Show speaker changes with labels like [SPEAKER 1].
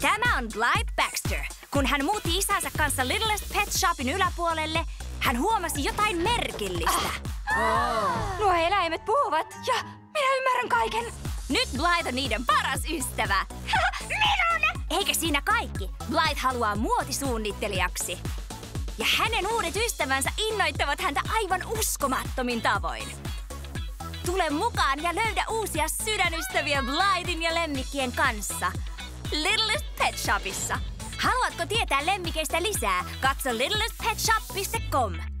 [SPEAKER 1] Tämä on Blythe Baxter. Kun hän muutti isänsä kanssa Littlest Pet Shopin yläpuolelle, hän huomasi jotain merkillistä.
[SPEAKER 2] Oh. Nuo eläimet puhuvat ja minä ymmärrän kaiken.
[SPEAKER 1] Nyt Blythe on niiden paras ystävä.
[SPEAKER 2] Minun!
[SPEAKER 1] Eikä siinä kaikki. Blythe haluaa muotisuunnittelijaksi. Ja hänen uudet ystävänsä innoittavat häntä aivan uskomattomin tavoin. Tule mukaan ja löydä uusia sydänystäviä Blythin ja lemmikkien kanssa. Littlest Pet Shopissa. Haluatko tietää lemmikeistä lisää? Katso littlestpetshop.com.